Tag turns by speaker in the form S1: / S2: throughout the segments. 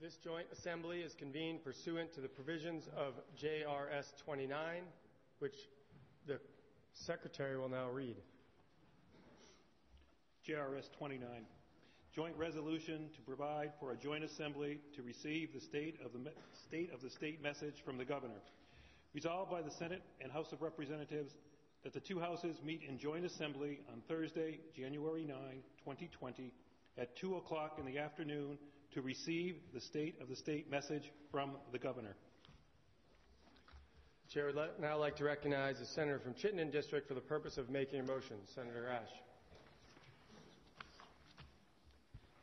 S1: This joint assembly is convened pursuant to the provisions of JRS 29, which the secretary will now read.
S2: JRS 29. Joint resolution to provide for a joint assembly to receive the state of the, state of the state message from the governor. Resolved by the Senate and House of Representatives that the two houses meet in joint assembly on Thursday, January 9, 2020, at 2 o'clock in the afternoon to receive the state of the state message from the governor.
S1: The chair would now like to recognize the senator from Chittenden District for the purpose of making a motion. Senator Ashe.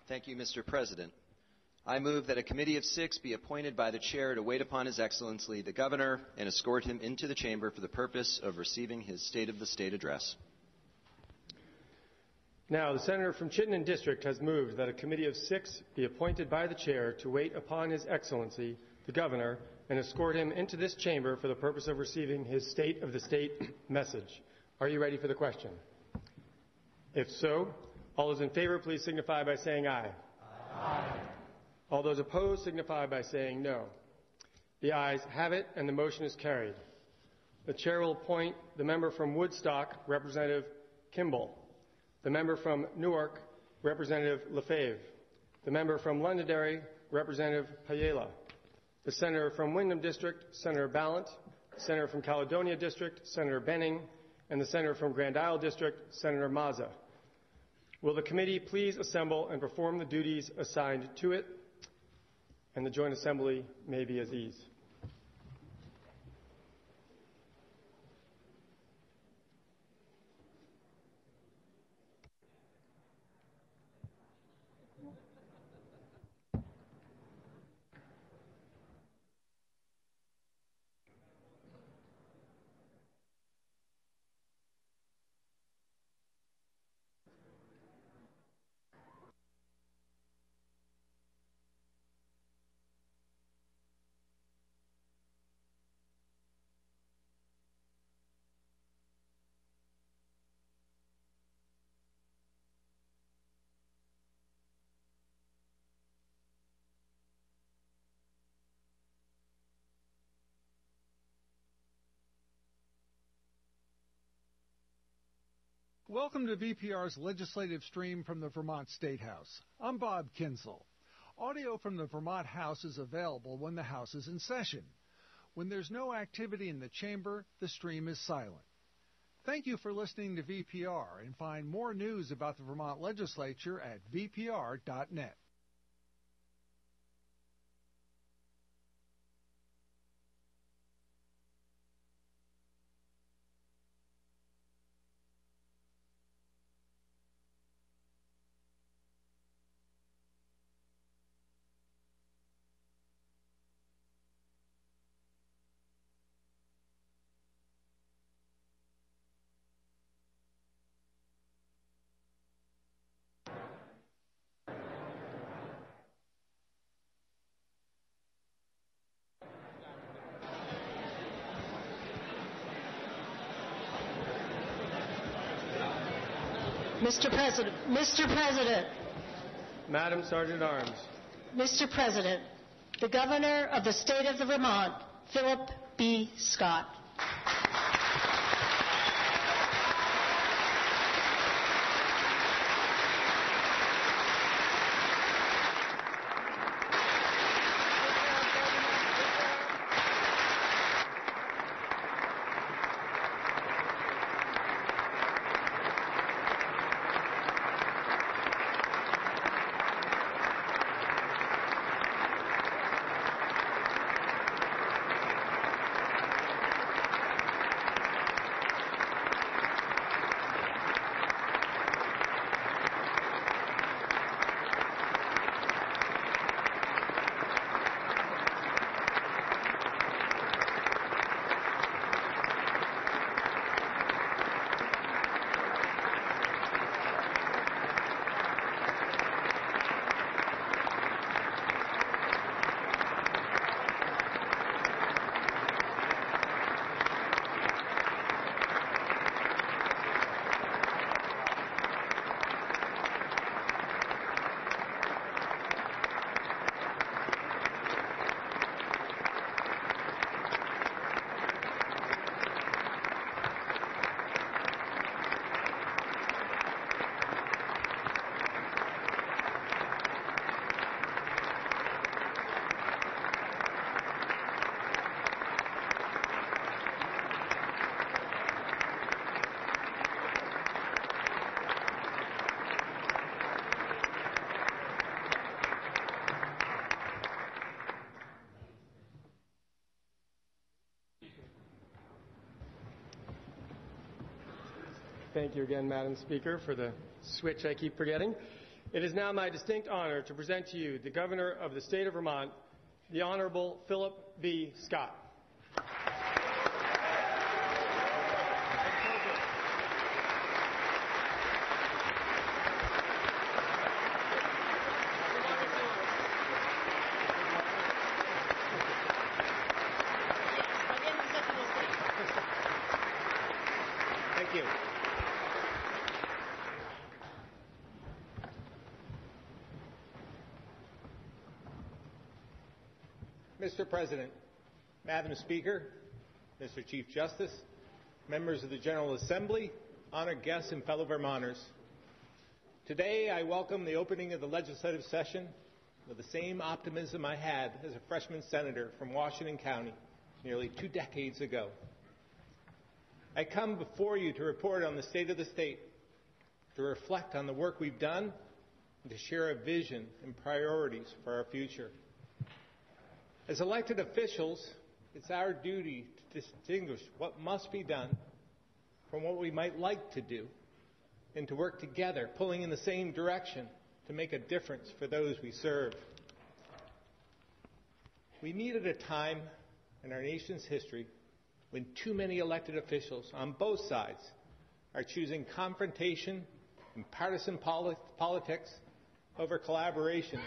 S3: Thank you, Mr. President. I move that a committee of six be appointed by the chair to wait upon His Excellency the Governor and escort him into the chamber for the purpose of receiving his State of the State address.
S1: Now, the senator from Chittenden District has moved that a committee of six be appointed by the chair to wait upon His Excellency the Governor and escort him into this chamber for the purpose of receiving his State of the State message. Are you ready for the question? If so, all those in favor, please signify by saying aye. Aye. All those opposed signify by saying no. The ayes have it, and the motion is carried. The chair will appoint the member from Woodstock, Representative Kimbell. The member from Newark, Representative Lefebvre. The member from Londonderry, Representative Pajala. The senator from Windham District, Senator Balint. The senator from Caledonia District, Senator Benning. And the senator from Grand Isle District, Senator Mazza. Will the committee please assemble and perform the duties assigned to it? And the joint assembly may be at ease.
S4: Welcome to VPR's legislative stream from the Vermont State House. I'm Bob Kinzel. Audio from the Vermont House is available when the House is in session. When there's no activity in the chamber, the stream is silent. Thank you for listening to VPR and find more news about the Vermont legislature at vpr.net.
S5: Mr. President, Mr. President,
S1: Madam Sergeant Arms.
S5: Mr. President, the Governor of the State of the Vermont, Philip B. Scott.
S1: Thank you again, Madam Speaker, for the switch I keep forgetting. It is now my distinct honor to present to you the Governor of the State of Vermont, the Honorable Philip B. Scott. Thank you.
S6: Mr. President, Madam Speaker, Mr. Chief Justice, members of the General Assembly, honored guests, and fellow Vermonters. Today, I welcome the opening of the legislative session with the same optimism I had as a freshman senator from Washington County nearly two decades ago. I come before you to report on the state of the state, to reflect on the work we've done, and to share a vision and priorities for our future. As elected officials, it's our duty to distinguish what must be done from what we might like to do and to work together, pulling in the same direction to make a difference for those we serve. We meet at a time in our nation's history when too many elected officials on both sides are choosing confrontation and partisan poli- politics over collaboration.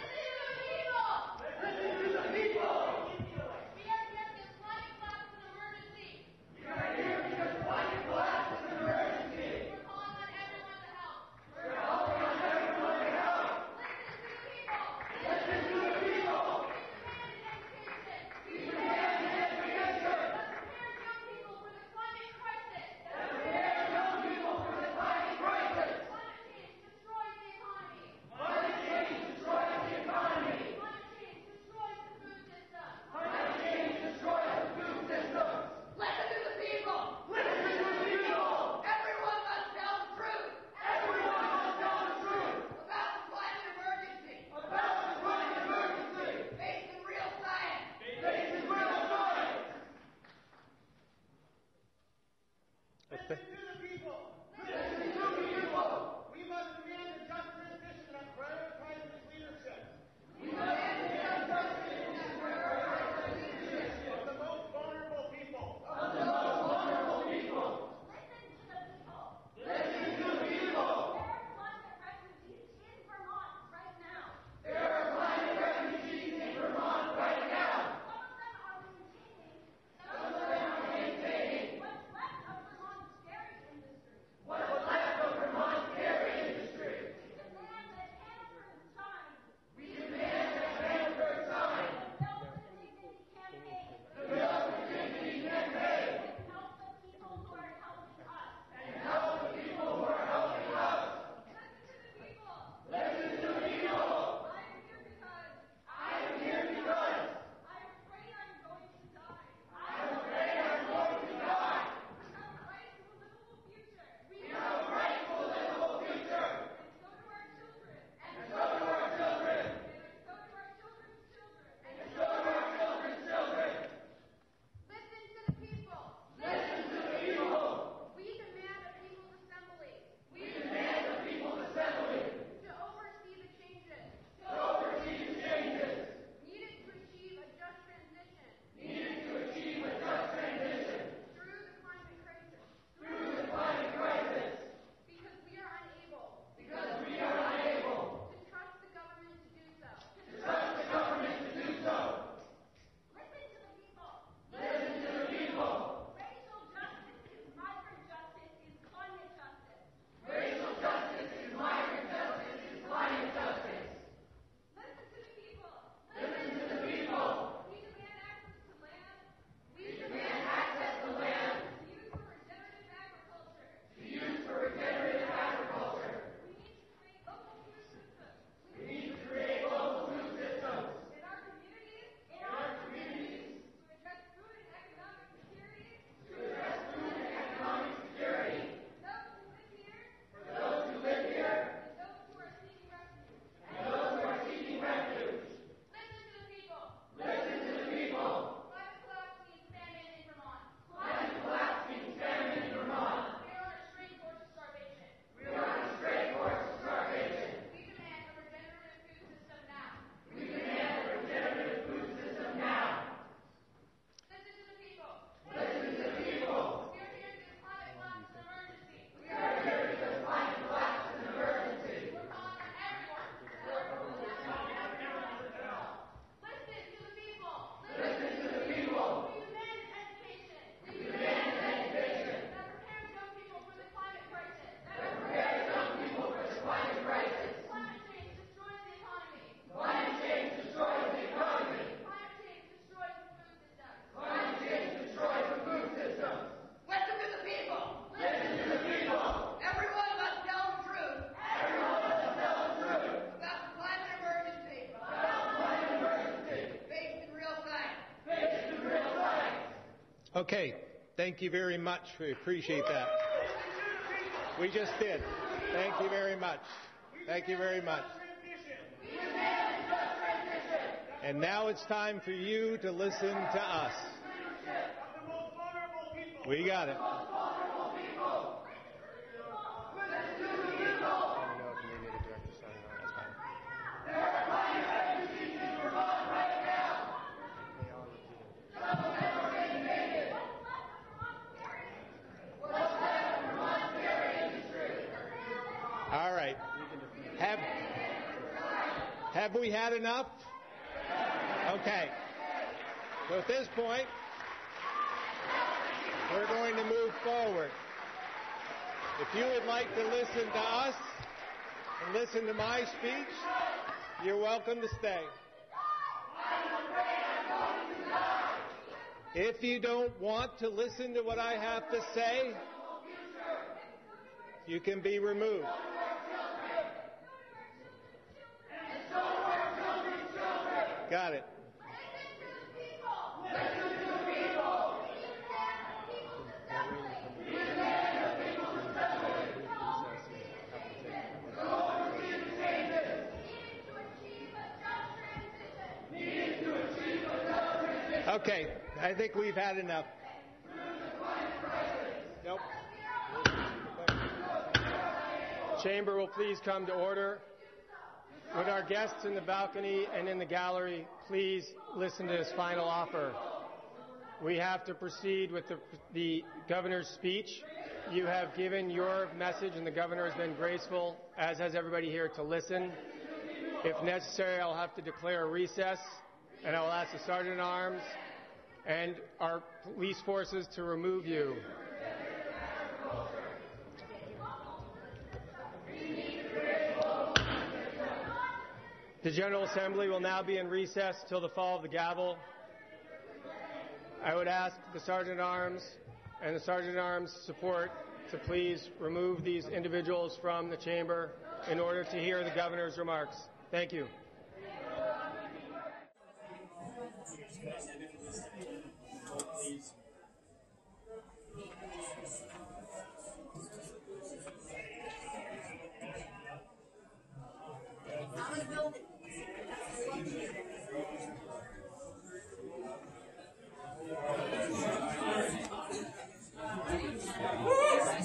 S6: Okay, thank you very much. We appreciate that. We just did. Thank you very much. Thank you very much. And now it's time for you to listen to us. We got it. All right. Have, have we had enough? Okay. So at this point, we're going to move forward. If you would like to listen to us and listen to my speech, you're welcome to stay. If you don't want to listen to what I have to say, you can be removed. Got it. Okay, I think we've had enough. Nope.
S1: Chamber will please come to order. Would our guests in the balcony and in the gallery please listen to his final offer? We have to proceed with the, the governor's speech. You have given your message, and the governor has been graceful, as has everybody here, to listen. If necessary, I'll have to declare a recess, and I will ask the sergeant at arms and our police forces to remove you. The General Assembly will now be in recess till the fall of the gavel. I would ask the Sergeant Arms and the Sergeant Arms support to please remove these individuals from the chamber in order to hear the Governor's remarks. Thank you.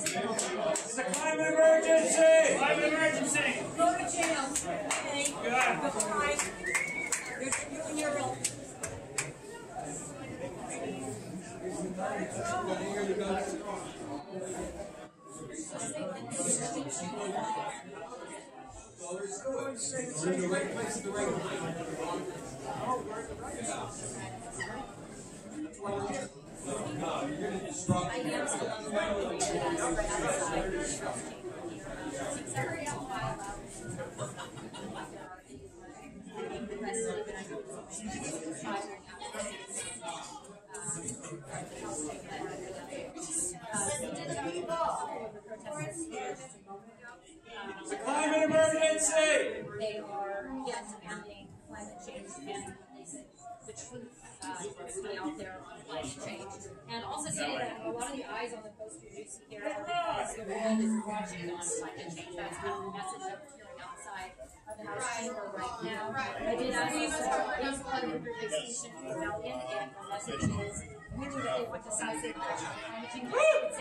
S7: It's a climate emergency! Climate emergency!
S8: Go to jail. Okay?
S7: Good.
S8: Go hide. You're, you're in your room. I am still on the line. Right outside. Sorry, I'll file out.
S7: It's a climate emergency!
S8: They are, yes, demanding climate change and releasing the truth uh, that's out there on climate change. And also say that a lot of the eyes on the poster you see here are because the world is watching on climate change. That's of the message that we're outside of the House chamber right now. I did ask you to in your Extinction Rebellion and the message is they want to see the climate change.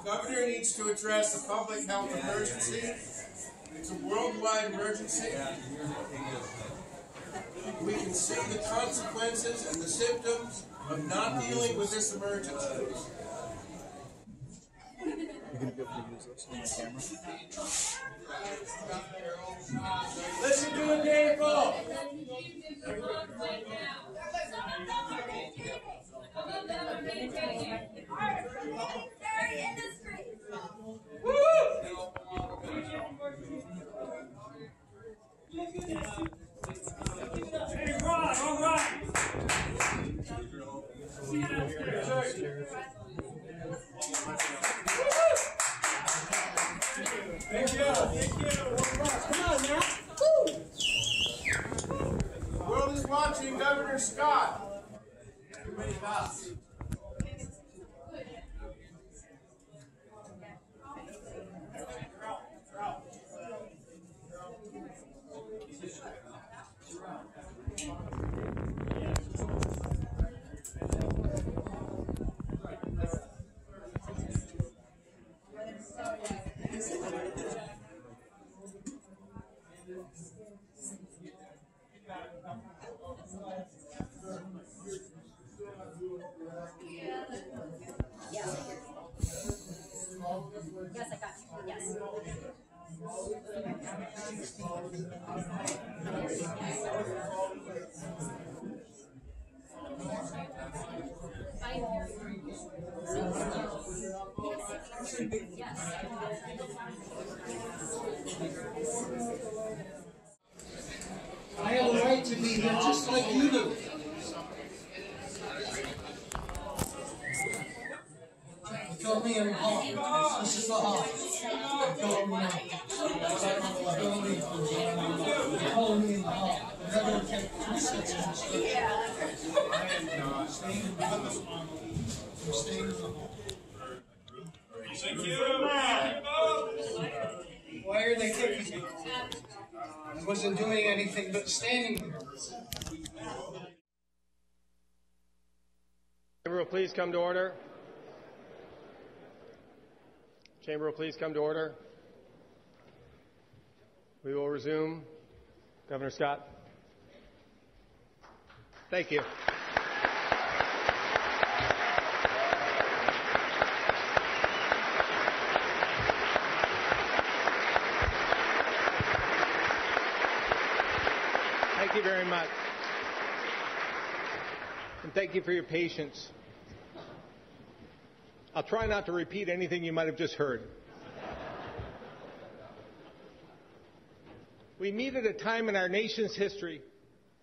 S9: The governor needs to address the public health emergency. It's a worldwide emergency. We can see the consequences and the symptoms of not dealing with this emergency.
S10: You're going to be able to use this on the camera. Listen to it, people! Hey, Rod, all right! Thank you. Thank you. Come on now. Woo. The world is watching Governor Scott.
S1: Everybody bows. Please come to order. Chamber will please come to order. We will resume. Governor Scott.
S6: Thank you. Thank you very much. And thank you for your patience. I'll try not to repeat anything you might have just heard. We meet at a time in our nation's history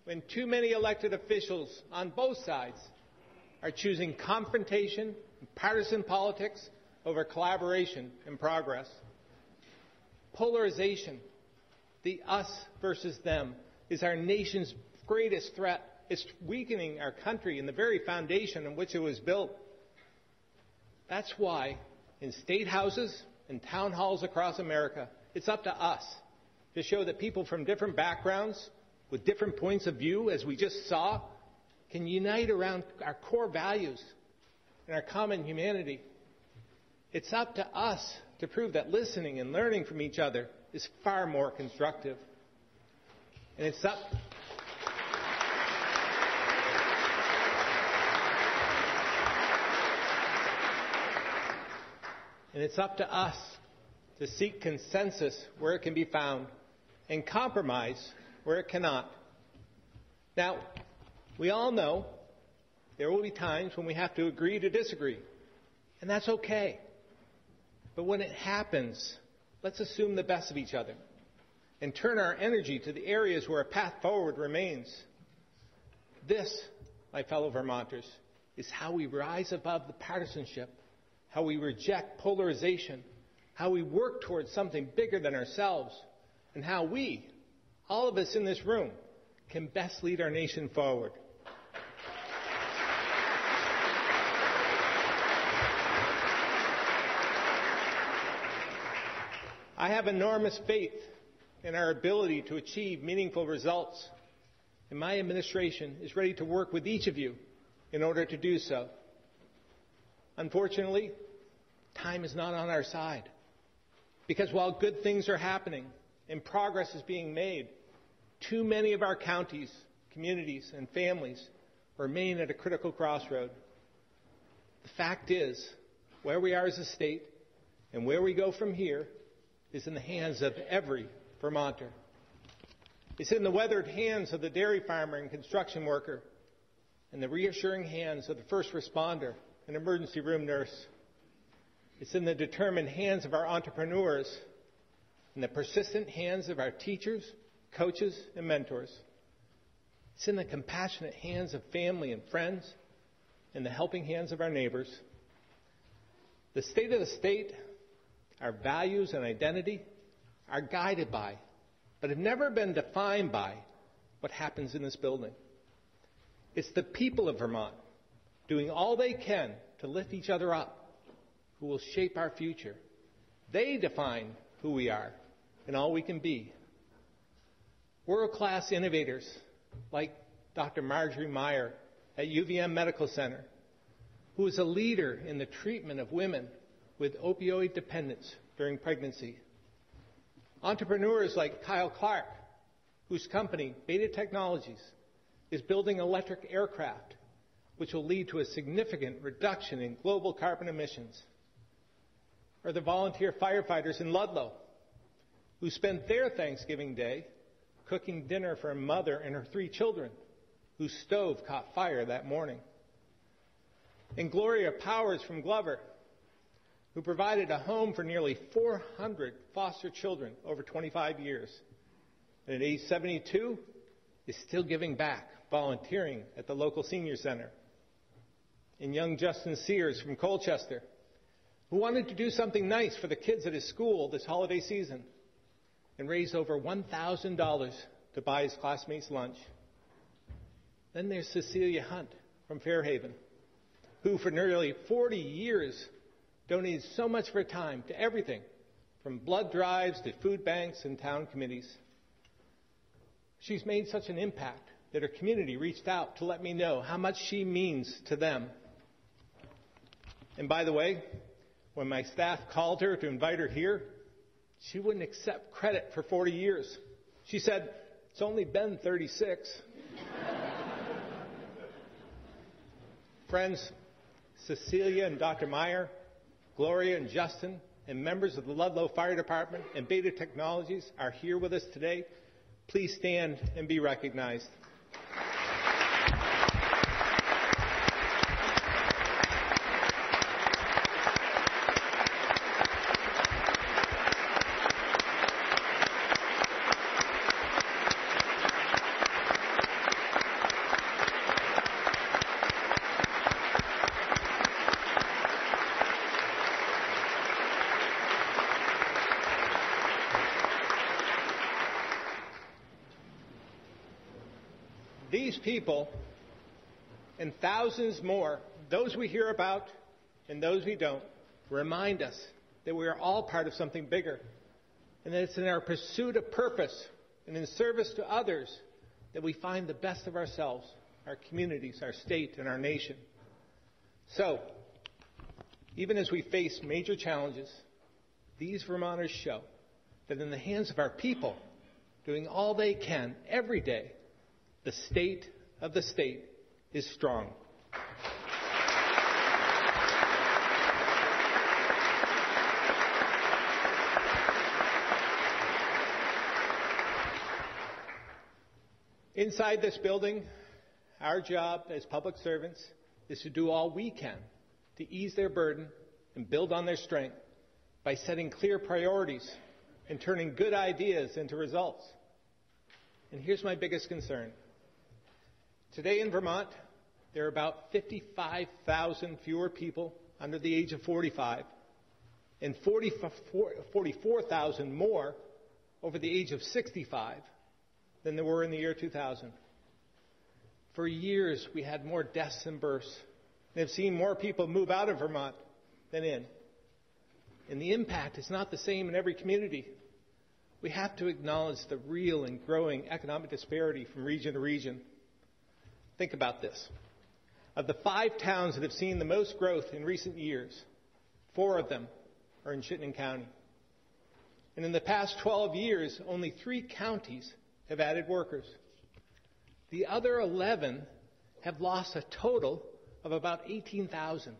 S6: when too many elected officials on both sides are choosing confrontation and partisan politics over collaboration and progress. Polarization, the us versus them, is our nation's greatest threat. It's weakening our country and the very foundation on which it was built. That's why in state houses and town halls across America, it's up to us to show that people from different backgrounds with different points of view, as we just saw, can unite around our core values and our common humanity. It's up to us to prove that listening and learning from each other is far more constructive. And it's up. And it's up to us to seek consensus where it can be found and compromise where it cannot. Now, we all know there will be times when we have to agree to disagree, and that's okay. But when it happens, let's assume the best of each other and turn our energy to the areas where a path forward remains. This, my fellow Vermonters, is how we rise above the partisanship, how we reject polarization, how we work towards something bigger than ourselves, and how we, all of us in this room, can best lead our nation forward. I have enormous faith in our ability to achieve meaningful results, and my administration is ready to work with each of you in order to do so. Unfortunately, time is not on our side. Because while good things are happening and progress is being made, too many of our counties, communities, and families remain at a critical crossroad. The fact is, where we are as a state and where we go from here is in the hands of every Vermonter. It's in the weathered hands of the dairy farmer and construction worker, and the reassuring hands of the first responder and emergency room nurse. It's in the determined hands of our entrepreneurs, and the persistent hands of our teachers, coaches, and mentors. It's in the compassionate hands of family and friends, and the helping hands of our neighbors. The state of the state, our values and identity, are guided by, but have never been defined by, what happens in this building. It's the people of Vermont doing all they can to lift each other up who will shape our future. They define who we are and all we can be. World class innovators like Dr. Marjorie Meyer at UVM Medical Center, who is a leader in the treatment of women with opioid dependence during pregnancy. Entrepreneurs like Kyle Clark, whose company, Beta Technologies, is building electric aircraft, which will lead to a significant reduction in global carbon emissions. Or the volunteer firefighters in Ludlow, who spent their Thanksgiving Day cooking dinner for a mother and her three children whose stove caught fire that morning. And Gloria Powers from Glover, who provided a home for nearly 400 foster children over 25 years. And at age 72, is still giving back, volunteering at the local senior center. And young Justin Sears from Colchester, who wanted to do something nice for the kids at his school this holiday season and raised over $1,000 to buy his classmates lunch. Then there's Cecilia Hunt from Fairhaven, who for nearly 40 years donated so much of her time to everything from blood drives to food banks and town committees. She's made such an impact that her community reached out to let me know how much she means to them. And by the way, when my staff called her to invite her here, she wouldn't accept credit for 40 years. She said, It's only been 36. Friends, Cecilia and Dr. Meyer, Gloria and Justin, and members of the Ludlow Fire Department and Beta Technologies are here with us today. Please stand and be recognized. These people and thousands more, those we hear about and those we don't, remind us that we are all part of something bigger and that it's in our pursuit of purpose and in service to others that we find the best of ourselves, our communities, our state, and our nation. So, even as we face major challenges, these Vermonters show that in the hands of our people, doing all they can every day, the state of the state is strong. Inside this building, our job as public servants is to do all we can to ease their burden and build on their strength by setting clear priorities and turning good ideas into results. And here's my biggest concern. Today in Vermont, there are about 55,000 fewer people under the age of 45 and 44,000 more over the age of 65 than there were in the year 2000. For years, we had more deaths than births and have seen more people move out of Vermont than in. And the impact is not the same in every community. We have to acknowledge the real and growing economic disparity from region to region. Think about this. Of the five towns that have seen the most growth in recent years, four of them are in Chittenden County. And in the past 12 years, only three counties have added workers. The other 11 have lost a total of about 18,000.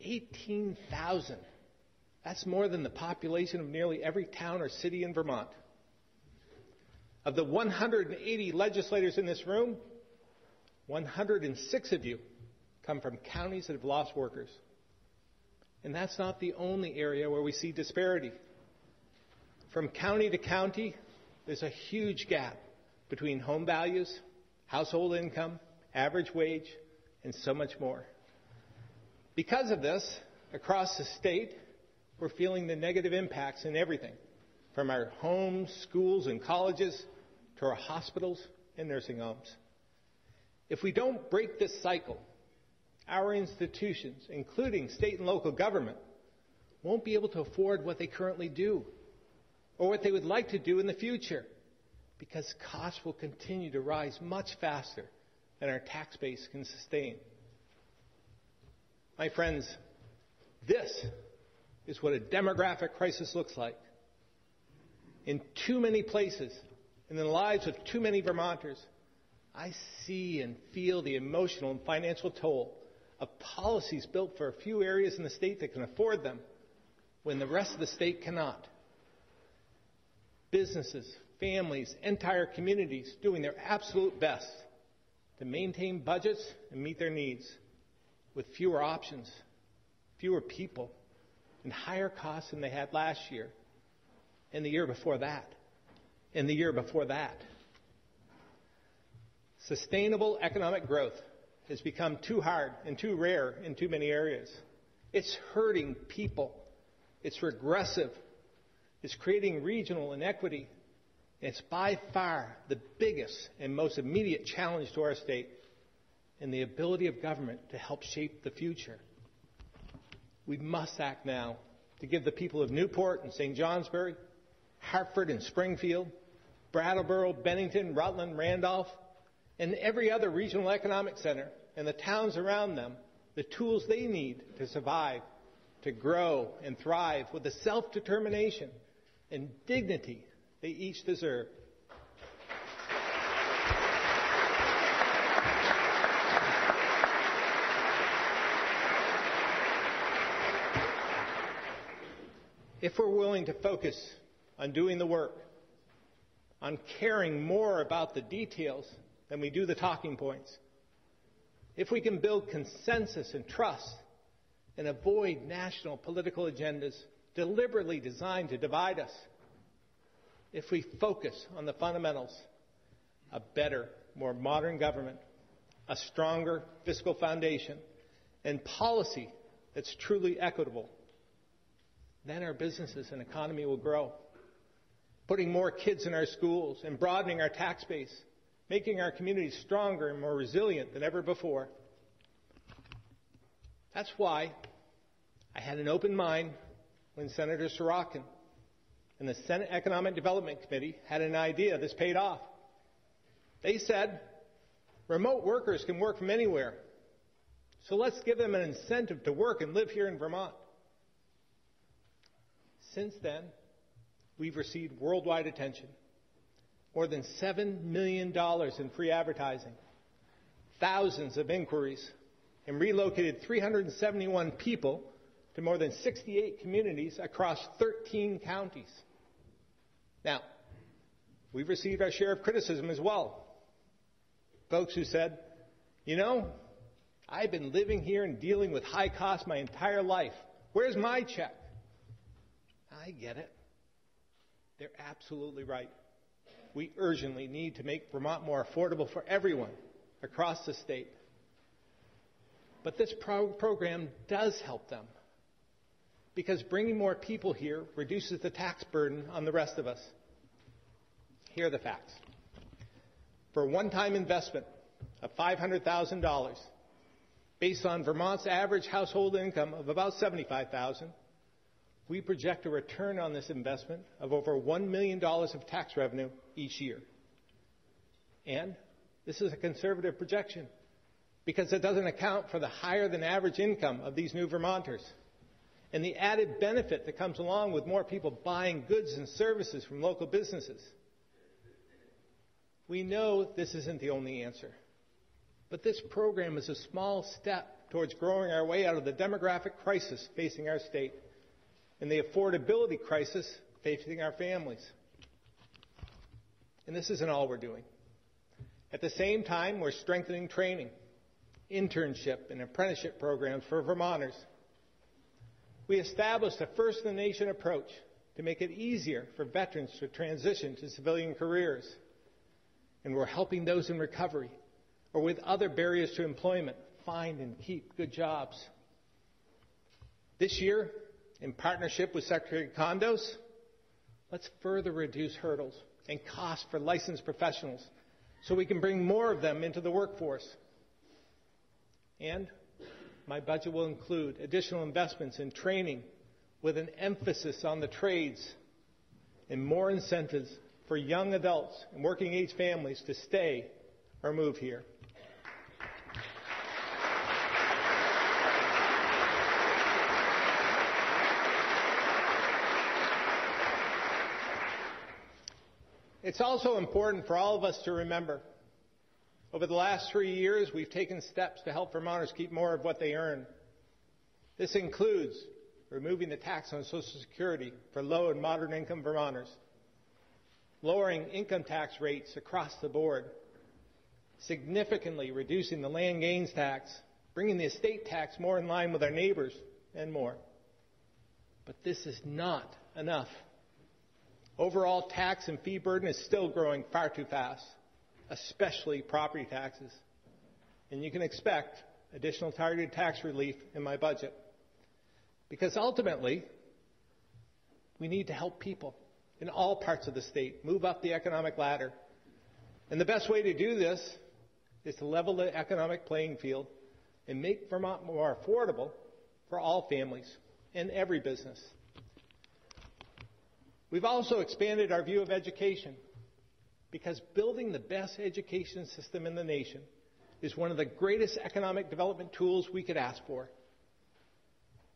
S6: 18,000. That's more than the population of nearly every town or city in Vermont. Of the 180 legislators in this room, 106 of you come from counties that have lost workers. And that's not the only area where we see disparity. From county to county, there's a huge gap between home values, household income, average wage, and so much more. Because of this, across the state, we're feeling the negative impacts in everything from our homes, schools, and colleges to our hospitals and nursing homes. If we don't break this cycle, our institutions, including state and local government, won't be able to afford what they currently do or what they would like to do in the future because costs will continue to rise much faster than our tax base can sustain. My friends, this is what a demographic crisis looks like. In too many places, and in the lives of too many Vermonters, I see and feel the emotional and financial toll of policies built for a few areas in the state that can afford them when the rest of the state cannot. businesses, families, entire communities doing their absolute best to maintain budgets and meet their needs with fewer options, fewer people, and higher costs than they had last year, and the year before that, and the year before that. Sustainable economic growth has become too hard and too rare in too many areas. It's hurting people. It's regressive. It's creating regional inequity. It's by far the biggest and most immediate challenge to our state and the ability of government to help shape the future. We must act now to give the people of Newport and St. Johnsbury, Hartford and Springfield, Brattleboro, Bennington, Rutland, Randolph, and every other regional economic center and the towns around them the tools they need to survive, to grow and thrive with the self determination and dignity they each deserve. If we're willing to focus on doing the work, on caring more about the details than we do the talking points, if we can build consensus and trust and avoid national political agendas deliberately designed to divide us, if we focus on the fundamentals, a better, more modern government, a stronger fiscal foundation, and policy that's truly equitable, then our businesses and economy will grow. Putting more kids in our schools and broadening our tax base, making our communities stronger and more resilient than ever before. That's why I had an open mind when Senator Sirotkin and the Senate Economic Development Committee had an idea that's paid off. They said remote workers can work from anywhere, so let's give them an incentive to work and live here in Vermont. Since then, we've received worldwide attention. More than $7 million in free advertising, thousands of inquiries, and relocated 371 people to more than 68 communities across 13 counties. Now, we've received our share of criticism as well. Folks who said, you know, I've been living here and dealing with high costs my entire life. Where's my check? I get it. They're absolutely right. We urgently need to make Vermont more affordable for everyone across the state. But this pro- program does help them because bringing more people here reduces the tax burden on the rest of us. Here are the facts. For a one time investment of $500,000, based on Vermont's average household income of about $75,000, we project a return on this investment of over $1 million of tax revenue each year. And this is a conservative projection because it doesn't account for the higher than average income of these new Vermonters and the added benefit that comes along with more people buying goods and services from local businesses. We know this isn't the only answer, but this program is a small step towards growing our way out of the demographic crisis facing our state and the affordability crisis facing our families. And this isn't all we're doing. At the same time, we're strengthening training, internship, and apprenticeship programs for Vermonters. We established a first in the nation approach to make it easier for veterans to transition to civilian careers. And we're helping those in recovery or with other barriers to employment find and keep good jobs. This year, in partnership with Secretary Condos, let's further reduce hurdles and cost for licensed professionals so we can bring more of them into the workforce. And my budget will include additional investments in training with an emphasis on the trades and more incentives for young adults and working age families to stay or move here. It's also important for all of us to remember over the last three years, we've taken steps to help Vermonters keep more of what they earn. This includes removing the tax on Social Security for low and moderate income Vermonters, lowering income tax rates across the board, significantly reducing the land gains tax, bringing the estate tax more in line with our neighbors, and more. But this is not enough. Overall tax and fee burden is still growing far too fast, especially property taxes. And you can expect additional targeted tax relief in my budget. Because ultimately, we need to help people in all parts of the state move up the economic ladder. And the best way to do this is to level the economic playing field and make Vermont more affordable for all families and every business. We've also expanded our view of education because building the best education system in the nation is one of the greatest economic development tools we could ask for.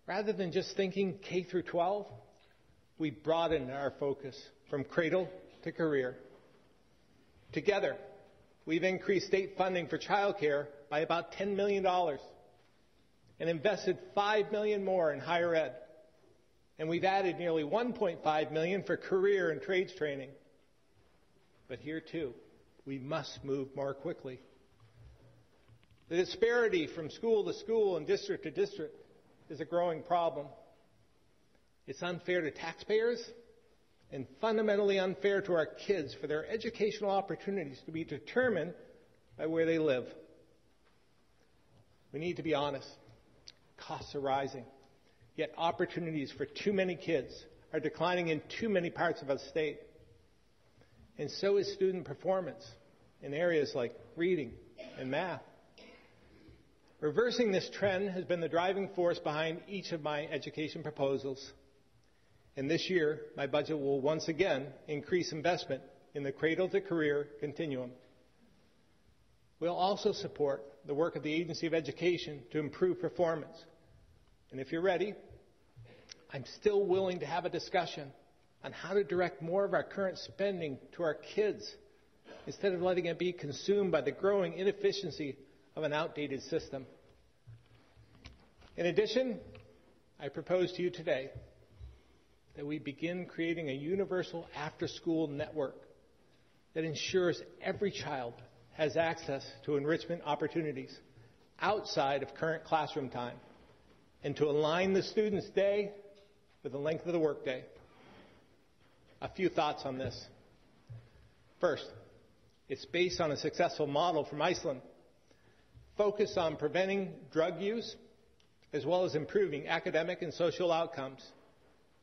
S6: Rather than just thinking K through 12, we broadened our focus from cradle to career. Together, we've increased state funding for childcare by about $10 million and invested 5 million more in higher ed. And we've added nearly 1.5 million for career and trades training. But here too, we must move more quickly. The disparity from school to school and district to district is a growing problem. It's unfair to taxpayers and fundamentally unfair to our kids for their educational opportunities to be determined by where they live. We need to be honest. Costs are rising, yet opportunities for too many kids are declining in too many parts of our state. And so is student performance in areas like reading and math. Reversing this trend has been the driving force behind each of my education proposals. And this year, my budget will once again increase investment in the cradle to career continuum. We'll also support the work of the Agency of Education to improve performance. And if you're ready, I'm still willing to have a discussion on how to direct more of our current spending to our kids instead of letting it be consumed by the growing inefficiency of an outdated system. In addition, I propose to you today that we begin creating a universal after school network that ensures every child has access to enrichment opportunities outside of current classroom time and to align the student's day with the length of the workday. A few thoughts on this. First, it's based on a successful model from Iceland focused on preventing drug use as well as improving academic and social outcomes.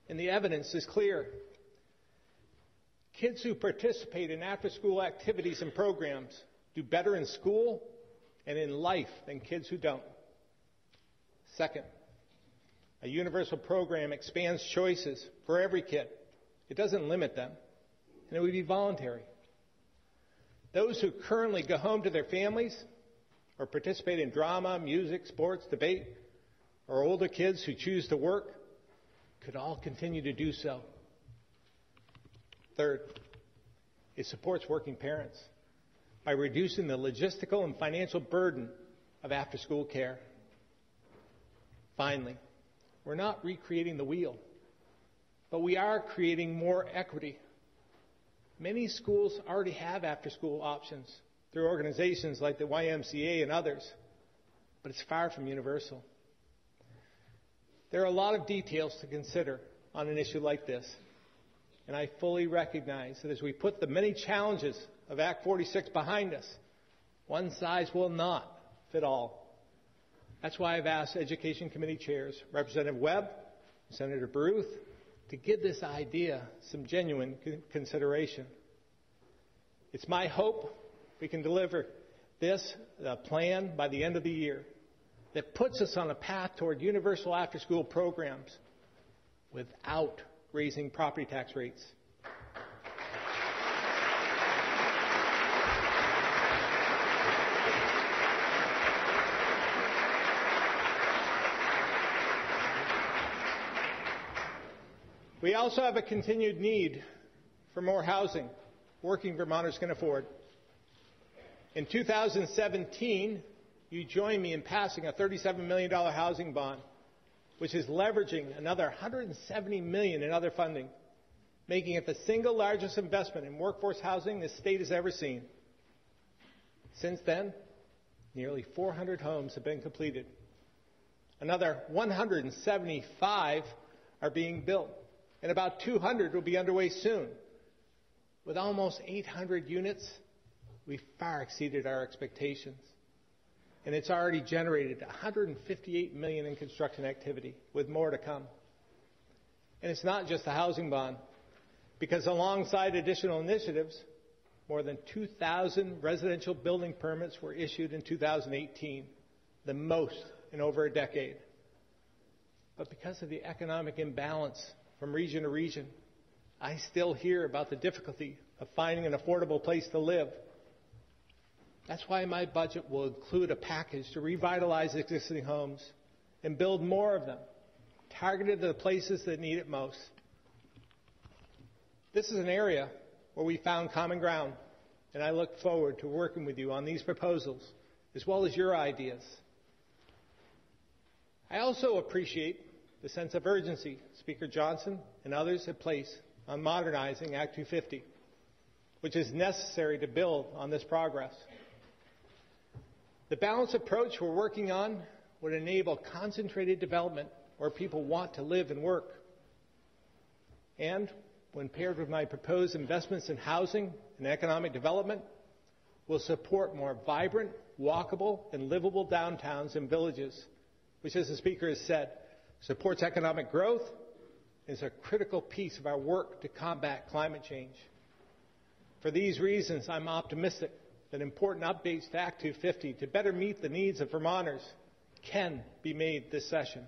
S6: And the evidence is clear. Kids who participate in after school activities and programs do better in school and in life than kids who don't. Second, a universal program expands choices for every kid. It doesn't limit them, and it would be voluntary. Those who currently go home to their families or participate in drama, music, sports, debate, or older kids who choose to work could all continue to do so. Third, it supports working parents by reducing the logistical and financial burden of after school care. Finally, we're not recreating the wheel, but we are creating more equity. Many schools already have after school options through organizations like the YMCA and others, but it's far from universal. There are a lot of details to consider on an issue like this, and I fully recognize that as we put the many challenges of Act 46 behind us, one size will not fit all. That's why I've asked Education Committee chairs, Representative Webb, Senator Baruth, to give this idea some genuine consideration. It's my hope we can deliver this uh, plan by the end of the year that puts us on a path toward universal after school programs without raising property tax rates. We also have a continued need for more housing working Vermonters can afford. In 2017, you joined me in passing a $37 million housing bond, which is leveraging another 170 million in other funding making it the single largest investment in workforce housing this state has ever seen. Since then, nearly 400 homes have been completed. Another 175 are being built, and about 200 will be underway soon. With almost 800 units, we far exceeded our expectations. And it's already generated 158 million in construction activity, with more to come. And it's not just the housing bond, because alongside additional initiatives, more than 2,000 residential building permits were issued in 2018, the most in over a decade. But because of the economic imbalance from region to region, I still hear about the difficulty of finding an affordable place to live. That's why my budget will include a package to revitalize existing homes and build more of them, targeted to the places that need it most. This is an area where we found common ground, and I look forward to working with you on these proposals, as well as your ideas. I also appreciate the sense of urgency Speaker Johnson and others have placed on modernizing Act 250, which is necessary to build on this progress. The balanced approach we're working on would enable concentrated development where people want to live and work. And when paired with my proposed investments in housing and economic development, will support more vibrant, walkable, and livable downtowns and villages, which, as the Speaker has said, supports economic growth is a critical piece of our work to combat climate change. For these reasons, I'm optimistic that important updates to Act 250 to better meet the needs of Vermonters can be made this session.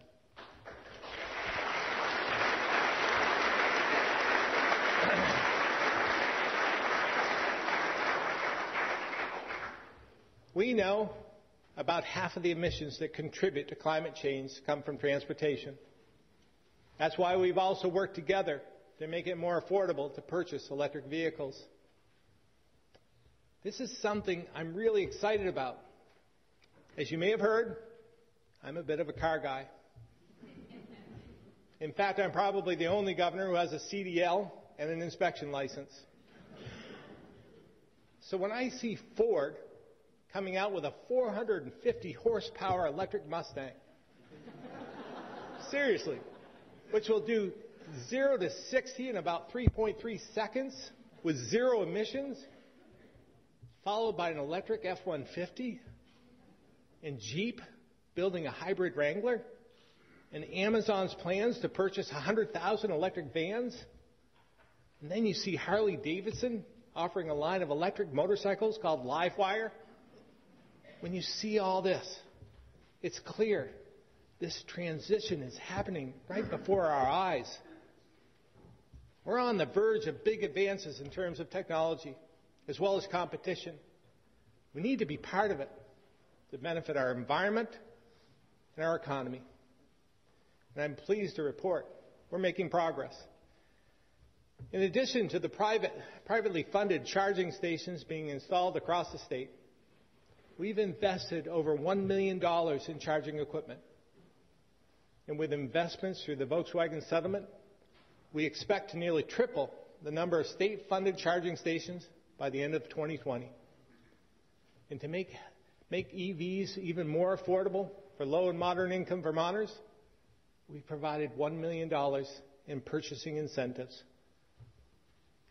S6: We know about half of the emissions that contribute to climate change come from transportation. That's why we've also worked together to make it more affordable to purchase electric vehicles. This is something I'm really excited about. As you may have heard, I'm a bit of a car guy. In fact, I'm probably the only governor who has a CDL and an inspection license. So when I see Ford coming out with a 450 horsepower electric Mustang. Seriously. Which will do 0 to 60 in about 3.3 seconds with zero emissions, followed by an electric F 150, and Jeep building a hybrid Wrangler, and Amazon's plans to purchase 100,000 electric vans. And then you see Harley Davidson offering a line of electric motorcycles called Livewire when you see all this, it's clear this transition is happening right before our eyes. We're on the verge of big advances in terms of technology as well as competition. We need to be part of it to benefit our environment and our economy. And I'm pleased to report we're making progress. In addition to the private, privately funded charging stations being installed across the state, We've invested over $1 million in charging equipment. And with investments through the Volkswagen settlement, we expect to nearly triple the number of state funded charging stations by the end of 2020. And to make, make EVs even more affordable for low and moderate income Vermonters, we provided $1 million in purchasing incentives.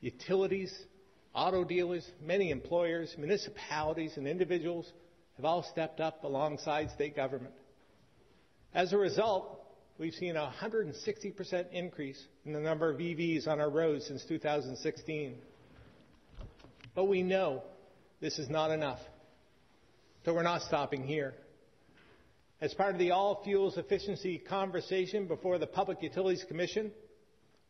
S6: Utilities Auto dealers, many employers, municipalities, and individuals have all stepped up alongside state government. As a result, we've seen a 160% increase in the number of EVs on our roads since 2016. But we know this is not enough. So we're not stopping here. As part of the all fuels efficiency conversation before the Public Utilities Commission,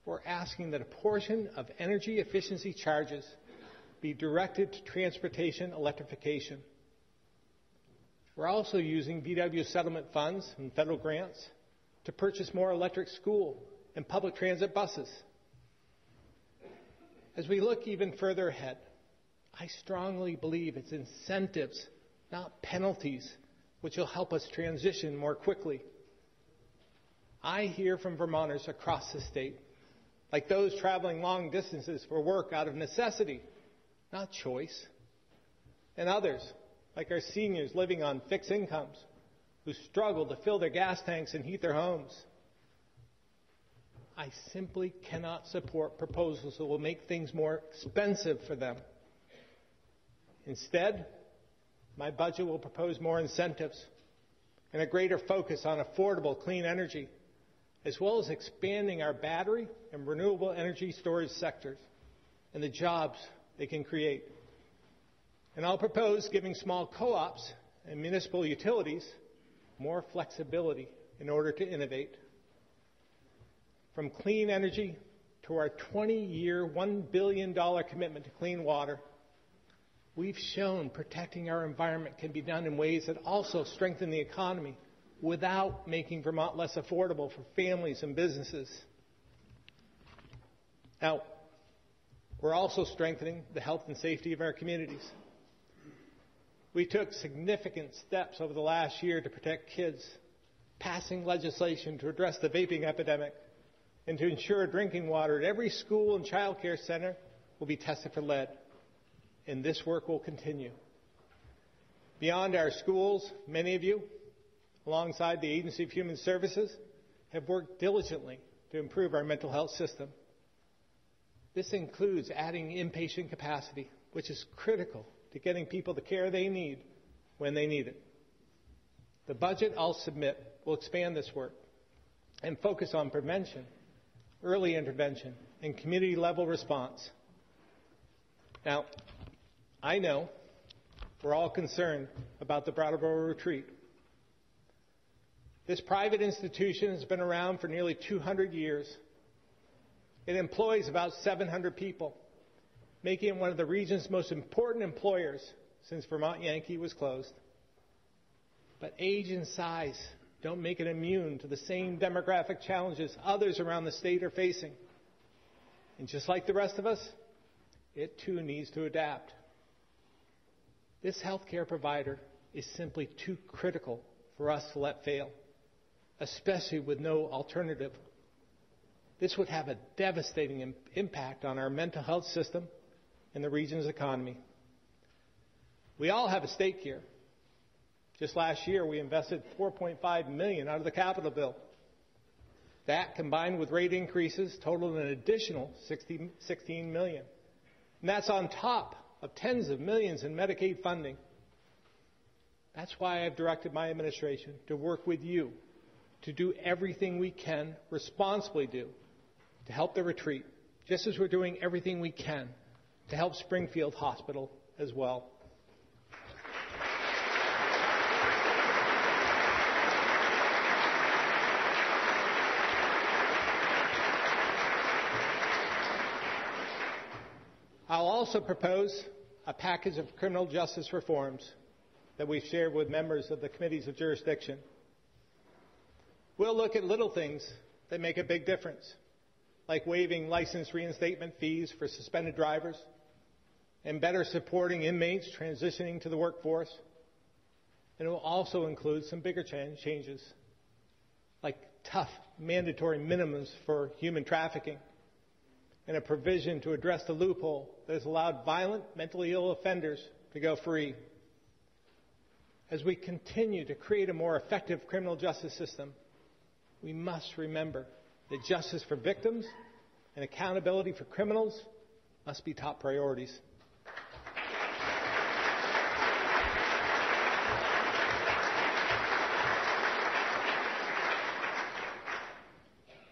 S6: we're asking that a portion of energy efficiency charges be directed to transportation electrification. We're also using VW settlement funds and federal grants to purchase more electric school and public transit buses. As we look even further ahead, I strongly believe it's incentives, not penalties, which will help us transition more quickly. I hear from Vermonters across the state like those traveling long distances for work out of necessity, not choice, and others, like our seniors living on fixed incomes who struggle to fill their gas tanks and heat their homes. I simply cannot support proposals that will make things more expensive for them. Instead, my budget will propose more incentives and a greater focus on affordable clean energy, as well as expanding our battery and renewable energy storage sectors and the jobs they can create. And I'll propose giving small co-ops and municipal utilities more flexibility in order to innovate. From clean energy to our 20-year, $1 billion commitment to clean water, we've shown protecting our environment can be done in ways that also strengthen the economy without making Vermont less affordable for families and businesses. Now, we're also strengthening the health and safety of our communities. We took significant steps over the last year to protect kids, passing legislation to address the vaping epidemic and to ensure drinking water at every school and child care center will be tested for lead. And this work will continue. Beyond our schools, many of you, alongside the Agency of Human Services, have worked diligently to improve our mental health system. This includes adding inpatient capacity, which is critical to getting people the care they need when they need it. The budget I'll submit will expand this work and focus on prevention, early intervention, and community level response. Now, I know we're all concerned about the Brattleboro retreat. This private institution has been around for nearly 200 years. It employs about 700 people making it one of the region's most important employers since Vermont Yankee was closed. But age and size don't make it immune to the same demographic challenges others around the state are facing. And just like the rest of us, it too needs to adapt. This healthcare provider is simply too critical for us to let fail, especially with no alternative. This would have a devastating impact on our mental health system in the region's economy. We all have a stake here. Just last year, we invested 4.5 million out of the capital bill. That, combined with rate increases, totaled an additional 60, 16 million. And that's on top of tens of millions in Medicaid funding. That's why I've directed my administration to work with you to do everything we can responsibly do to help the retreat, just as we're doing everything we can to help Springfield Hospital as well. I'll also propose a package of criminal justice reforms that we've shared with members of the committees of jurisdiction. We'll look at little things that make a big difference, like waiving license reinstatement fees for suspended drivers, and better supporting inmates transitioning to the workforce. And it will also include some bigger changes, like tough mandatory minimums for human trafficking and a provision to address the loophole that has allowed violent, mentally ill offenders to go free. As we continue to create a more effective criminal justice system, we must remember that justice for victims and accountability for criminals must be top priorities.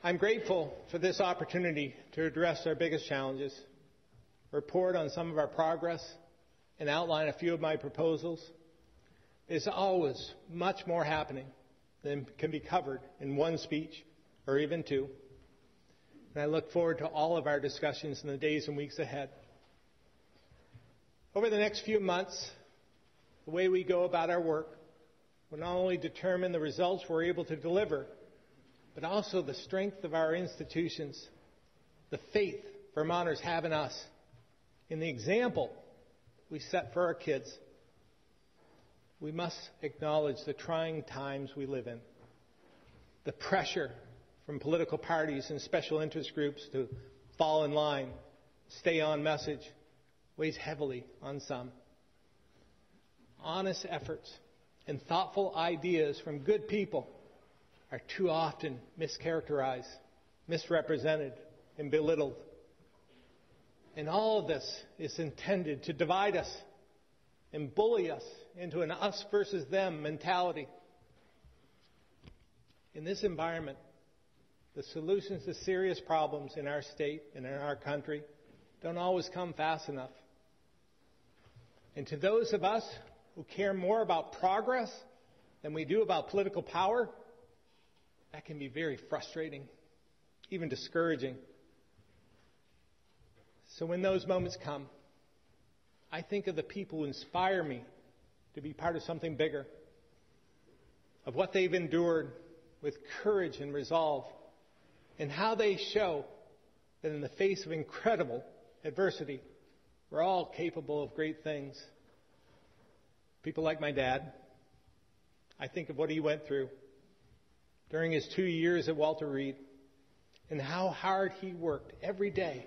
S6: I'm grateful for this opportunity to address our biggest challenges, report on some of our progress, and outline a few of my proposals. There's always much more happening than can be covered in one speech or even two. And I look forward to all of our discussions in the days and weeks ahead. Over the next few months, the way we go about our work will not only determine the results we're able to deliver, but also the strength of our institutions, the faith Vermonters have in us, in the example we set for our kids. We must acknowledge the trying times we live in, the pressure from political parties and special interest groups to fall in line, stay on message, weighs heavily on some. Honest efforts and thoughtful ideas from good people are too often mischaracterized, misrepresented, and belittled. And all of this is intended to divide us and bully us into an us versus them mentality. In this environment, the solutions to serious problems in our state and in our country don't always come fast enough. And to those of us who care more about progress than we do about political power, that can be very frustrating, even discouraging. So when those moments come, I think of the people who inspire me to be part of something bigger, of what they've endured with courage and resolve, and how they show that in the face of incredible adversity, we're all capable of great things. People like my dad, I think of what he went through during his two years at Walter Reed and how hard he worked every day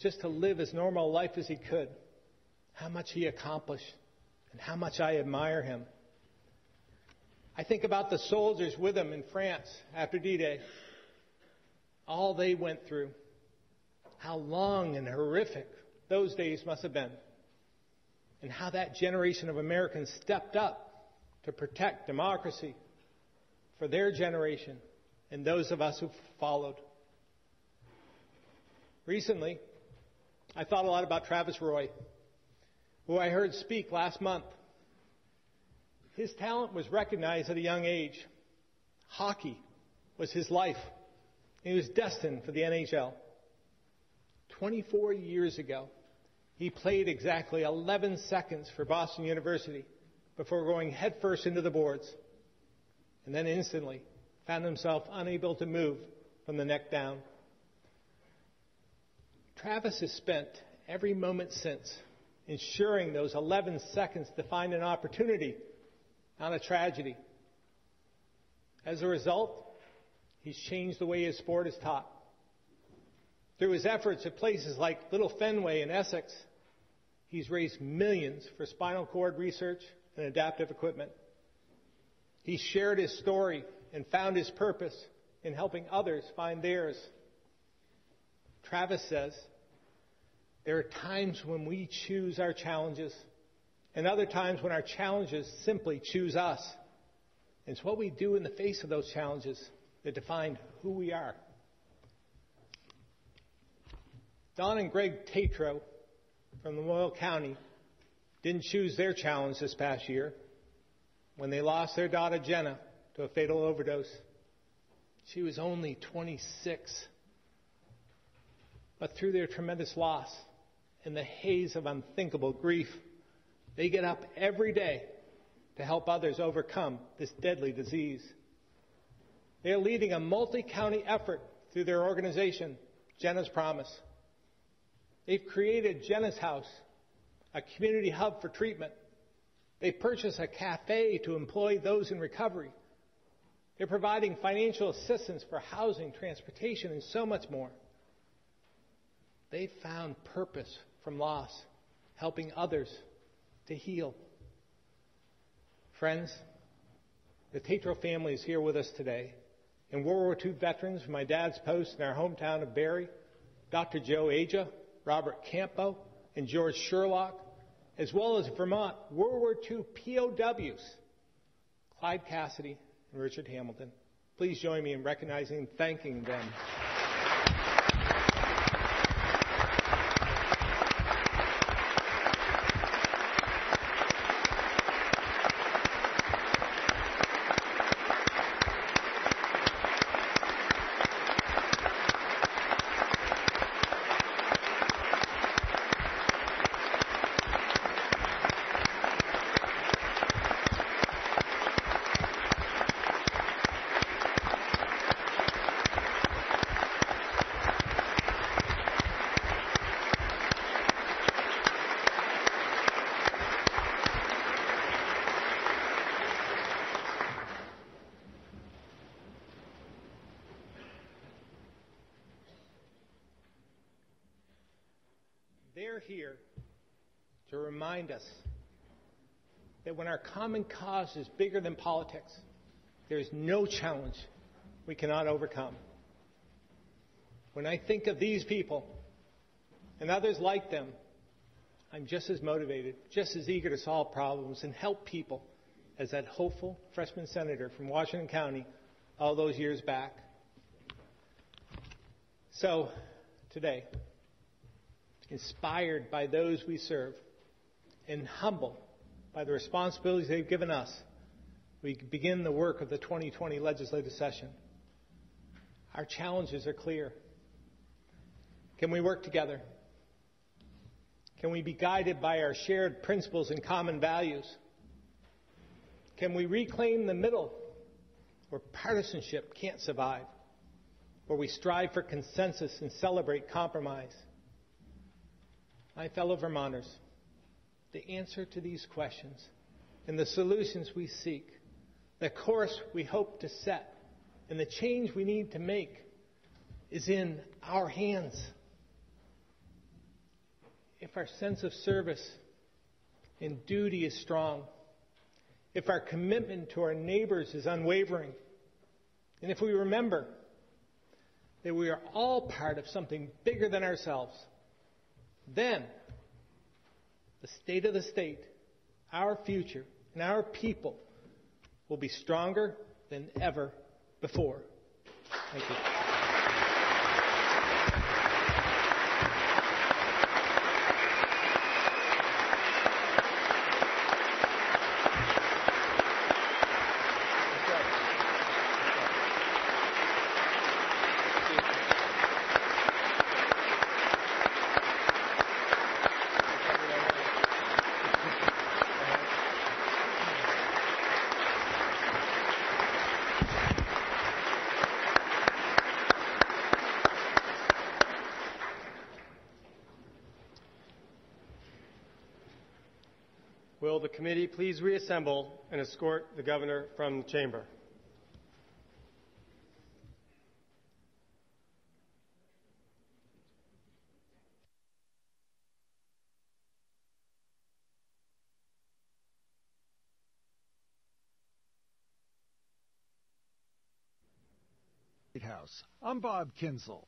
S6: just to live as normal a life as he could, how much he accomplished, and how much I admire him. I think about the soldiers with him in France after D Day, all they went through, how long and horrific those days must have been, and how that generation of Americans stepped up to protect democracy for their generation and those of us who followed. Recently, I thought a lot about Travis Roy, who I heard speak last month. His talent was recognized at a young age. Hockey was his life. He was destined for the NHL. 24 years ago, he played exactly 11 seconds for Boston University before going headfirst into the boards, and then instantly found himself unable to move from the neck down. Travis has spent every moment since ensuring those 11 seconds to find an opportunity, not a tragedy. As a result, he's changed the way his sport is taught. Through his efforts at places like Little Fenway in Essex, he's raised millions for spinal cord research and adaptive equipment. He's shared his story and found his purpose in helping others find theirs. Travis says, there are times when we choose our challenges, and other times when our challenges simply choose us. It's what we do in the face of those challenges that define who we are. Don and Greg Tatro from Lamoille County didn't choose their challenge this past year when they lost their daughter Jenna to a fatal overdose. She was only 26. But through their tremendous loss and the haze of unthinkable grief, they get up every day to help others overcome this deadly disease. They are leading a multi county effort through their organization, Jenna's Promise. They've created Jenna's House, a community hub for treatment. They purchased a cafe to employ those in recovery. They're providing financial assistance for housing, transportation, and so much more. They found purpose from loss, helping others to heal. Friends, the Tatro family is here with us today. And World War II veterans from my dad's post in our hometown of Barre, Dr. Joe Aja, Robert Campo, and George Sherlock, as well as Vermont World War II POWs, Clyde Cassidy and Richard Hamilton. Please join me in recognizing and thanking them. Remind us that when our common cause is bigger than politics, there is no challenge we cannot overcome. When I think of these people and others like them, I'm just as motivated, just as eager to solve problems and help people as that hopeful freshman senator from Washington County all those years back. So, today, inspired by those we serve and humble by the responsibilities they've given us, we begin the work of the 2020 legislative session. Our challenges are clear. Can we work together? Can we be guided by our shared principles and common values? Can we reclaim the middle where partisanship can't survive, where we strive for consensus and celebrate compromise? My fellow Vermonters, the answer to these questions and the solutions we seek, the course we hope to set, and the change we need to make is in our hands. If our sense of service and duty is strong, if our commitment to our neighbors is unwavering, and if we remember that we are all part of something bigger than ourselves, then the state of the state, our future, and our people will be stronger than ever before. Thank you.
S1: Will the committee please reassemble and escort the governor from the chamber?
S4: House. I'm Bob Kinzel.